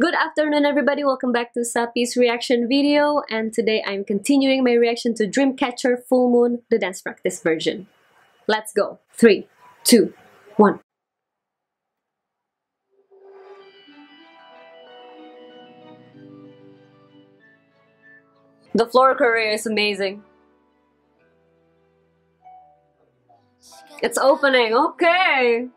Good afternoon everybody, welcome back to Savi's reaction video and today I'm continuing my reaction to Dreamcatcher Full Moon, the dance practice version. Let's go. Three, two, one. The floor career is amazing. It's opening, okay!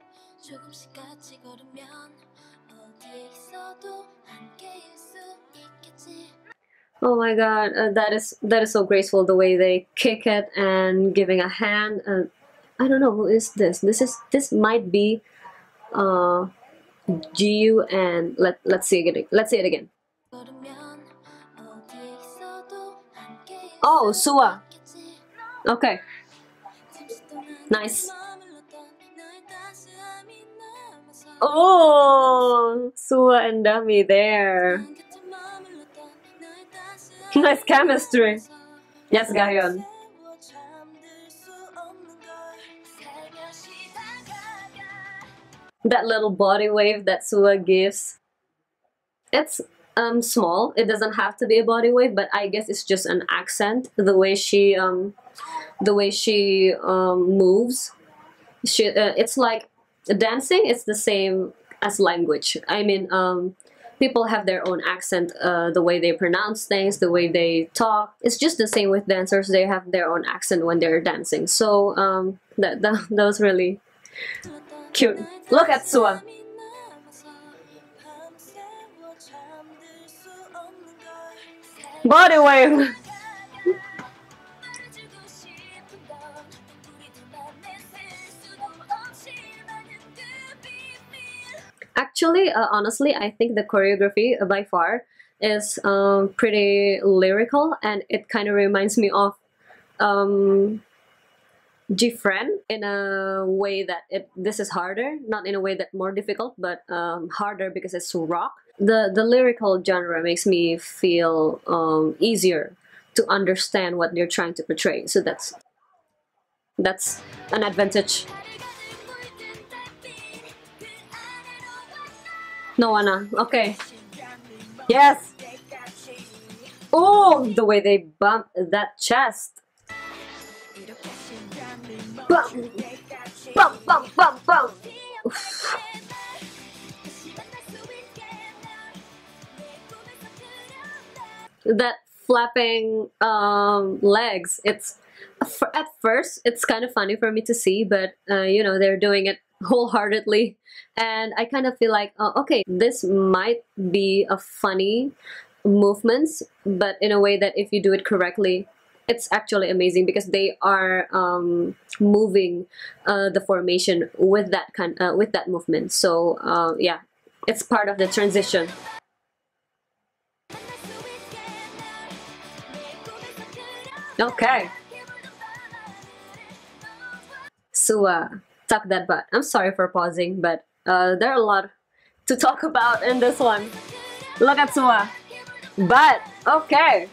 Oh my god, uh, that is that is so graceful the way they kick it and giving a hand. Uh, I don't know who is this. This is this might be uh Jiu and let let's see it let's see it again. Oh, Sua. Okay. Nice. Oh, Sua and Dami there. nice chemistry. Yes, Gahyun. That little body wave that Sua gives. It's um small. It doesn't have to be a body wave, but I guess it's just an accent. The way she um the way she um moves. She uh, it's like dancing. It's the same as language. I mean um people have their own accent, uh, the way they pronounce things, the way they talk. It's just the same with dancers. They have their own accent when they're dancing. So um, that, that, that was really cute. Look at Sua. Body wave. Actually, uh, honestly, I think the choreography by far is um, pretty lyrical and it kind of reminds me of um, GFriend in a way that it this is harder, not in a way that more difficult, but um, harder because it's rock. The the lyrical genre makes me feel um, easier to understand what they're trying to portray. So that's that's an advantage. No, Anna. Okay. Yes. Oh, the way they bump that chest. Bump, bump, bump, bump, bump. that flapping um, legs. It's at first it's kind of funny for me to see, but uh, you know they're doing it wholeheartedly. And I kind of feel like uh, okay this might be a funny movements but in a way that if you do it correctly it's actually amazing because they are um, moving uh, the formation with that kind uh, with that movement. So uh, yeah it's part of the transition. Okay. So uh tuck that butt. I'm sorry for pausing, but uh, there are a lot to talk about in this one. Look at Sua. But, okay.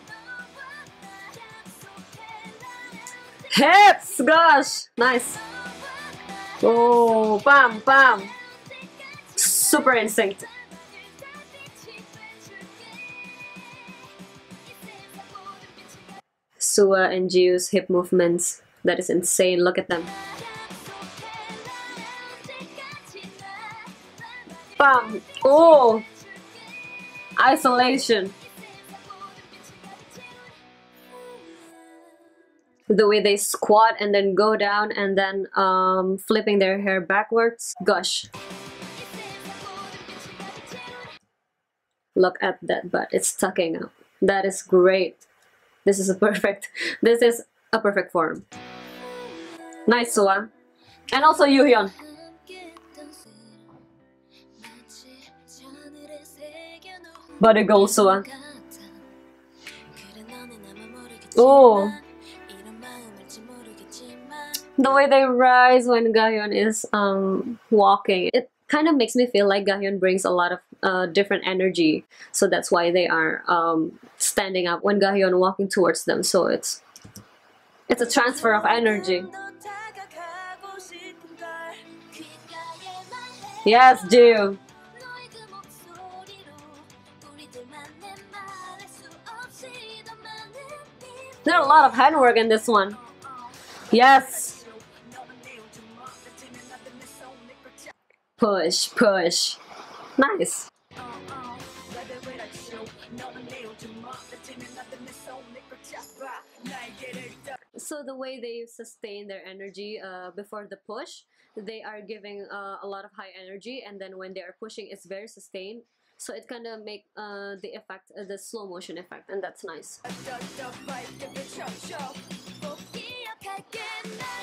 Hips! Gosh! Nice. Oh, bam, bam. Super instinct. Sua and Jiu's hip movements. That is insane. Look at them. Oh! Isolation. The way they squat and then go down and then um, flipping their hair backwards. Gosh. Look at that butt. It's tucking up. That is great. This is a perfect. This is a perfect form. Nice one. And also Yuhyun. Body so Oh. The way they rise when Gahyun is um, walking, it kind of makes me feel like Gahyun brings a lot of uh, different energy. So that's why they are um, standing up when Gahyun walking towards them. So it's it's a transfer of energy. Yes, do. There are a lot of handwork in this one. Yes. Push, push. Nice. So the way they sustain their energy uh, before the push, they are giving uh, a lot of high energy, and then when they are pushing, it's very sustained. So it kind of make uh, the effect, uh, the slow motion effect, and that's nice.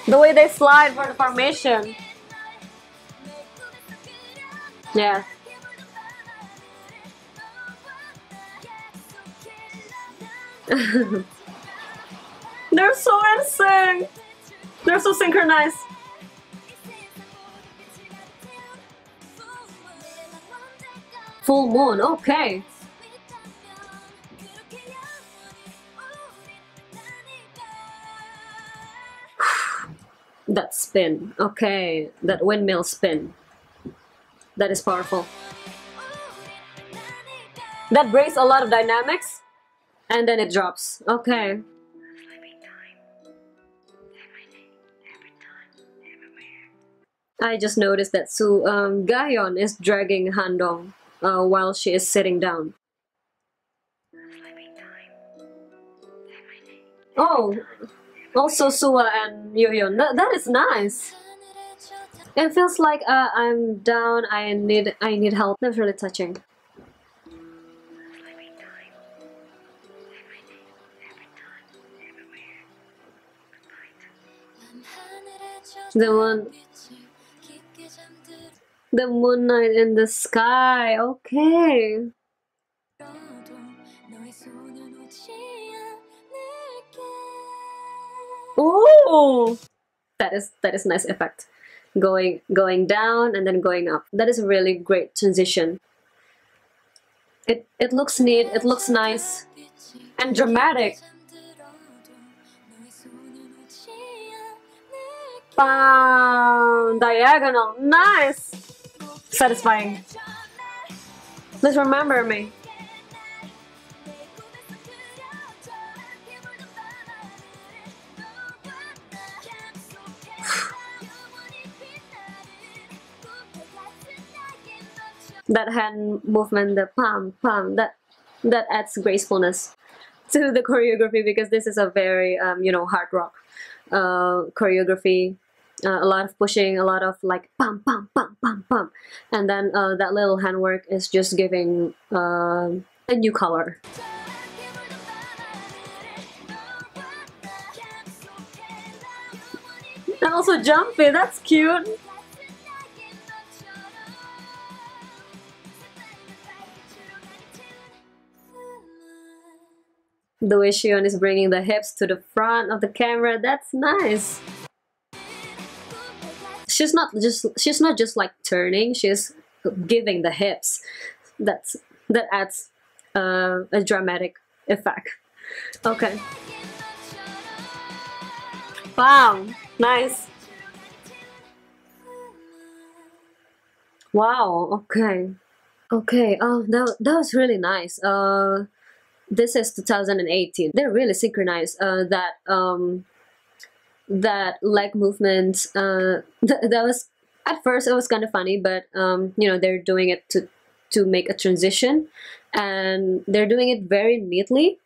The way they slide for the formation. Yeah. They're so insane. They're so synchronized. Full moon, okay. that spin, okay. That windmill spin. That is powerful. That brings a lot of dynamics and then it drops. Okay. I just noticed that Su um, Gahyun is dragging Handong uh, while she is sitting down. Oh, also Sua and Yuhyun. That, that is nice. It feels like uh, I'm down. I need I need help. That's really touching. The one the moonlight in the sky. Okay. Oh, that is that is nice effect. Going going down and then going up. That is a really great transition. It it looks neat. It looks nice and dramatic. Bam! Diagonal. Nice! Satisfying. Please remember me. that hand movement, the palm, palm, that that adds gracefulness to the choreography because this is a very um, you know hard rock uh, choreography. Uh, a lot of pushing, a lot of like pam pam pam pam pam, and then uh, that little handwork is just giving uh, a new color. And also jumpy, that's cute. The way Siyeon is bringing the hips to the front of the camera, that's nice. She's not just she's not just like turning, she's giving the hips. That's that adds uh, a dramatic effect. Okay. Wow, nice. Wow, okay. Okay, oh, that, that was really nice. Uh, this is 2018 they're really synchronized uh, that um, that leg movement uh, th that was at first it was kind of funny but um, you know they're doing it to to make a transition and they're doing it very neatly.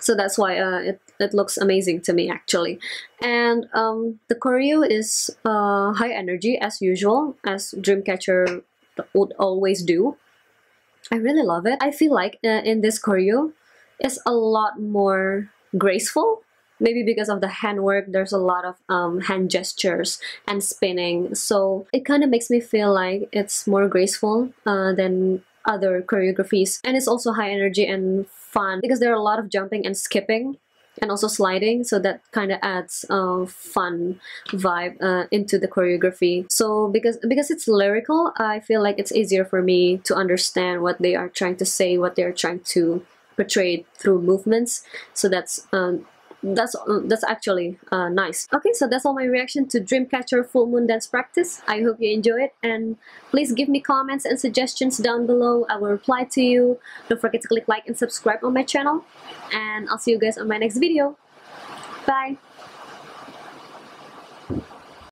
So that's why uh, it, it looks amazing to me actually. And um, the choreo is uh, high energy as usual as Dreamcatcher would always do. I really love it. I feel like uh, in this choreo it's a lot more graceful maybe because of the handwork there's a lot of um, hand gestures and spinning. So it kind of makes me feel like it's more graceful uh, than other choreographies. And it's also high energy and fun because there are a lot of jumping and skipping and also sliding. So that kind of adds a uh, fun vibe uh, into the choreography. So because because it's lyrical i feel like it's easier for me to understand what they are trying to say what they're trying to portrayed through movements. So that's um, that's that's actually uh, nice. Okay so that's all my reaction to dreamcatcher full moon dance practice. I hope you enjoy it and please give me comments and suggestions down below. I will reply to you. Don't forget to click like and subscribe on my channel and i'll see you guys on my next video. Bye